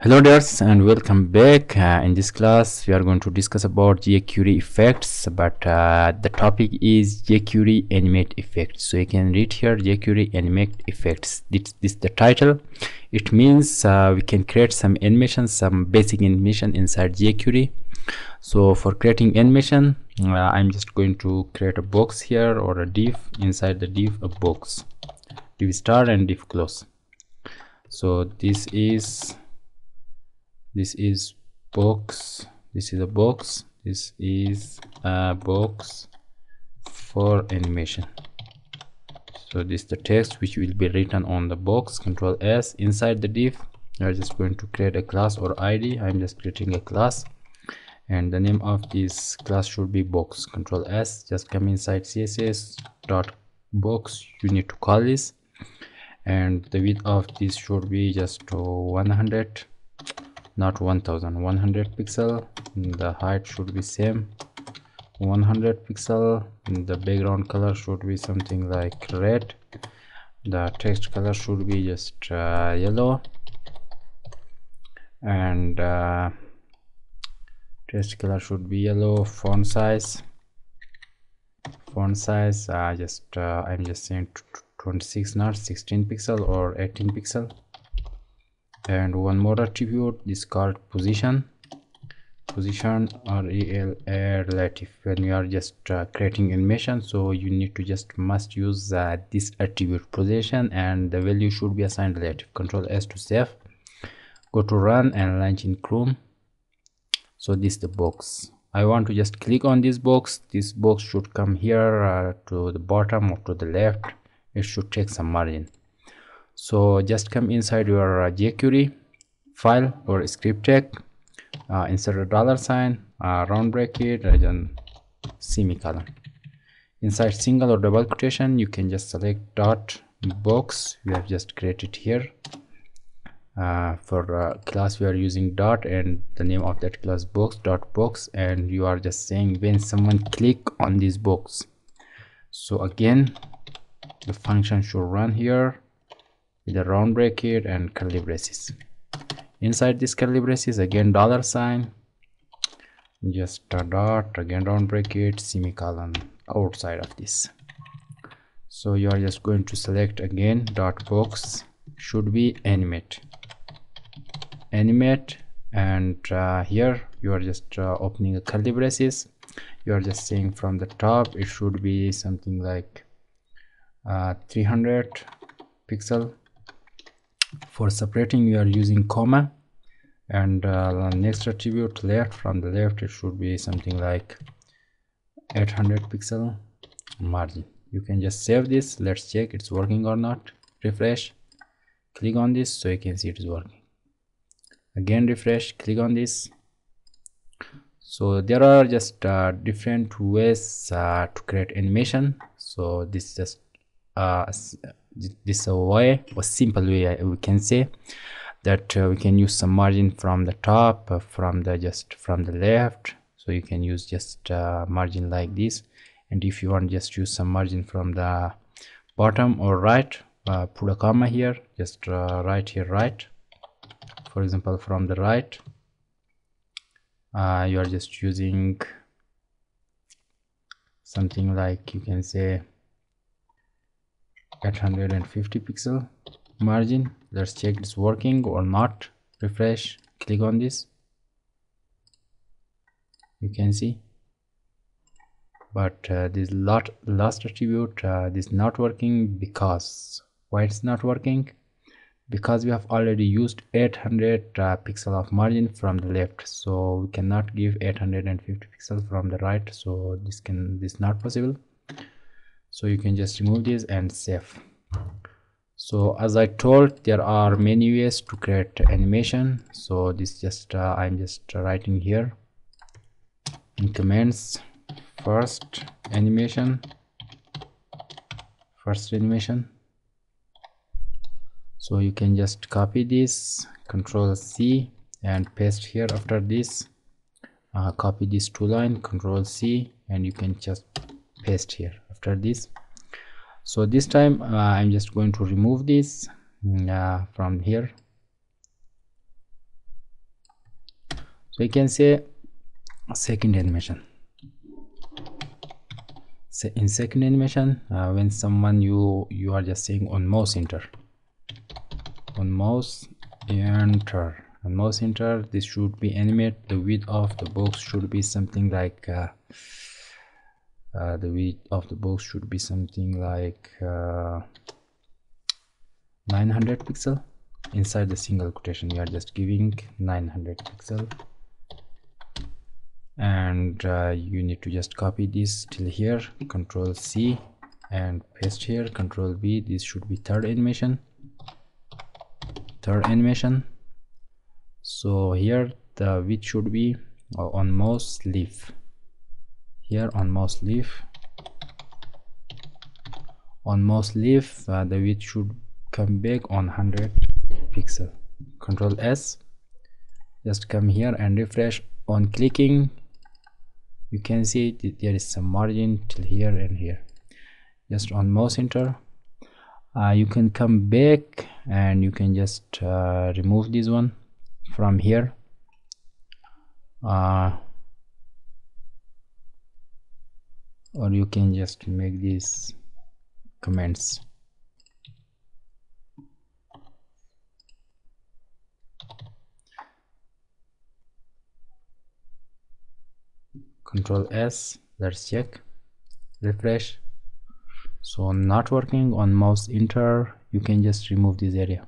hello dears and welcome back. Uh, in this class we are going to discuss about jQuery effects but uh, the topic is jQuery animate effects. So you can read here jQuery animate effects. This, is the title. It means uh, we can create some animation some basic animation inside jQuery. So for creating animation uh, I'm just going to create a box here or a div. Inside the div a box. Div start and div close. So this is this is box. This is a box. This is a box for animation. So this is the text which will be written on the box. Control s. Inside the div we are just going to create a class or id i'm just creating a class. And the name of this class should be box. Control s. Just come inside css dot box. You need to call this. And the width of this should be just 100 not 1100 pixel. The height should be same. 100 pixel. The background color should be something like red. The text color should be just uh, yellow. And uh, text color should be yellow. Font size. Font size uh, just uh, i'm just saying 26 not 16 pixel or 18 pixel and one more attribute this called position position rel relative. When you are just uh, creating animation so you need to just must use uh, this attribute position and the value should be assigned relative. Control s to save. Go to run and launch in chrome. So this is the box. I want to just click on this box. This box should come here uh, to the bottom or to the left. It should take some margin so just come inside your uh, jQuery file or script tag uh, insert a dollar sign uh, round bracket and then semicolon inside single or double quotation you can just select dot box. We have just created here uh, for uh, class we are using dot and the name of that class box dot box and you are just saying when someone click on this box. So again the function should run here with a round bracket and curly braces inside this curly braces again dollar sign. Just a dot again round bracket semicolon outside of this. So you are just going to select again dot box should be animate. Animate and uh, here you are just uh, opening a curly braces you are just saying from the top it should be something like uh, 300 pixel for separating we are using comma and uh, next attribute left from the left it should be something like 800 pixel margin. You can just save this let's check it's working or not. Refresh click on this so you can see it is working. Again refresh click on this. So there are just uh, different ways uh, to create animation. So this is just uh, this way or simple way we can say that uh, we can use some margin from the top uh, from the just from the left. So you can use just uh, margin like this. And if you want just use some margin from the bottom or right uh, put a comma here just uh, right here right. For example from the right you are just using something like you can say 850 pixel margin. Let's check it's working or not. Refresh click on this. You can see. But uh, this lot last attribute uh, this not working because why it's not working? Because we have already used 800 uh, pixel of margin from the left. So we cannot give 850 pixel from the right. So this can this not possible so you can just remove this and save. So as i told there are many ways to create animation. So this just uh, i'm just writing here. In comments first animation. First animation. So you can just copy this control c and paste here after this. Uh, copy this two line control c and you can just paste here after this. So this time uh, i'm just going to remove this mm, uh, from here. So you can say second animation. So in second animation uh, when someone you you are just saying on mouse enter. On mouse enter. On mouse enter this should be animate. The width of the box should be something like uh, the width of the box should be something like uh, 900 pixel. Inside the single quotation you are just giving 900 pixel. And uh, you need to just copy this till here control c and paste here control v this should be third animation. Third animation. So here the width should be uh, on mouse leaf here on mouse leaf. On mouse leaf uh, the width should come back on 100 pixel. Control s just come here and refresh. On clicking you can see that there is some margin till here and here. Just on mouse enter uh, you can come back and you can just uh, remove this one from here. Uh, or you can just make these comments. Control s let's check. Refresh. So not working on mouse enter. You can just remove this area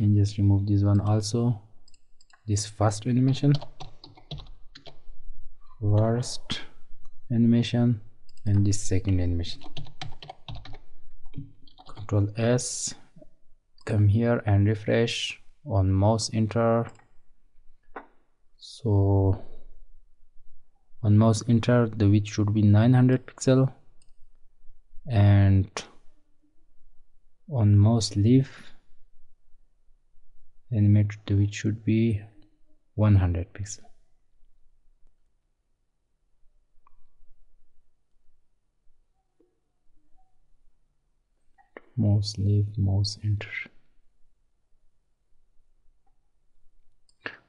can just remove this one also. This first animation. First animation and this second animation. Control s. Come here and refresh on mouse enter. So on mouse enter the width should be 900 pixel. And on mouse leaf animate the width should be 100 pixel. Mouse leave mouse enter.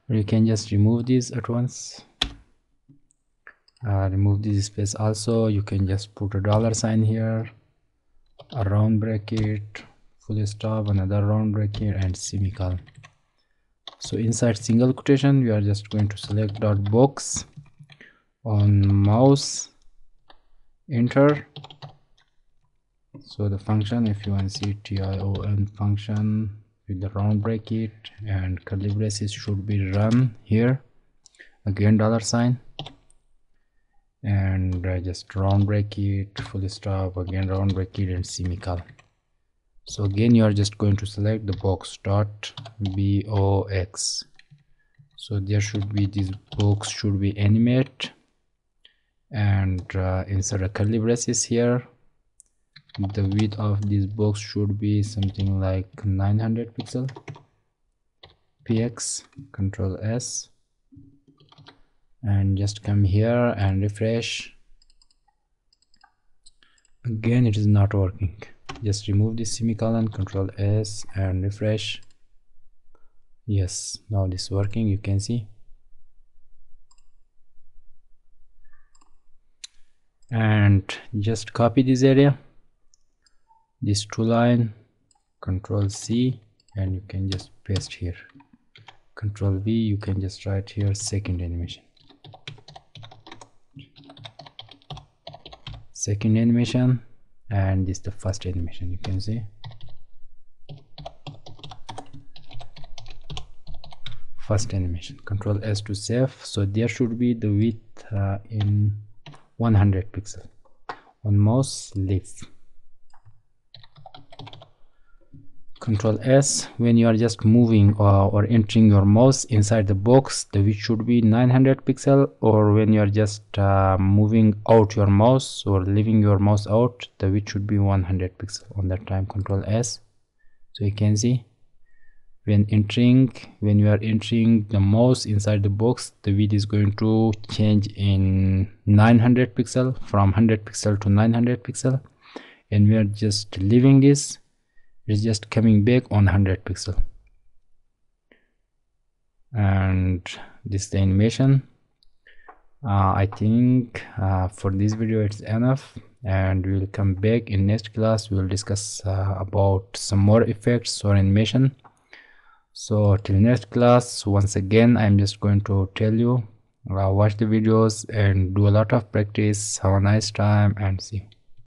Or you can just remove this at once. Uh, remove this space also. You can just put a dollar sign here a round bracket full stop another round bracket and semicolon so inside single quotation we are just going to select dot box on mouse enter. So the function if you want to see tion function with the round bracket and curly braces should be run here. Again dollar sign. And uh, just round bracket full stop again round bracket and semicolon so again you are just going to select the box dot box. So there should be this box should be animate. And uh, insert a curly braces here. The width of this box should be something like 900 pixel. Px control s. And just come here and refresh. Again it is not working just remove this semicolon control s and refresh. Yes now this working you can see. And just copy this area. This two line control c and you can just paste here. Control v you can just write here second animation. Second animation and this is the first animation you can see. First animation control s to save. So there should be the width uh, in 100 pixel. On mouse leaf control s when you are just moving or, uh, or, entering your mouse inside the box the width should be 900 pixel or when you are just uh, moving out your mouse or leaving your mouse out the width should be 100 pixel on that time. Control s. So you can see when entering when you are entering the mouse inside the box the width is going to change in 900 pixel from 100 pixel to 900 pixel. And we are just leaving this it's just coming back on 100 pixel. And this is the animation. Uh, i think uh, for this video it's enough and we will come back in next class. We will discuss uh, about some more effects or animation. So till next class once again i'm just going to tell you uh, watch the videos and do a lot of practice. Have a nice time and see you